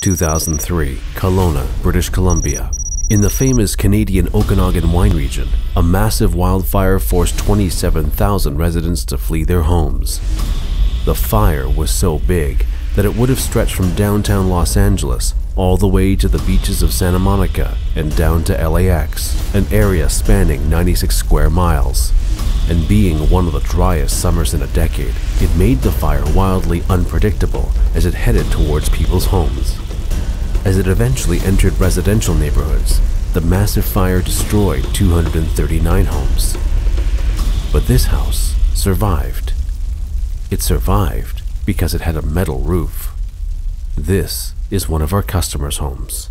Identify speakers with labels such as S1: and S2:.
S1: 2003, Kelowna, British Columbia. In the famous Canadian Okanagan wine region, a massive wildfire forced 27,000 residents to flee their homes. The fire was so big that it would have stretched from downtown Los Angeles all the way to the beaches of Santa Monica and down to LAX, an area spanning 96 square miles. And being one of the driest summers in a decade, it made the fire wildly unpredictable as it headed towards people's homes. As it eventually entered residential neighborhoods, the massive fire destroyed 239 homes. But this house survived. It survived because it had a metal roof. This is one of our customers' homes.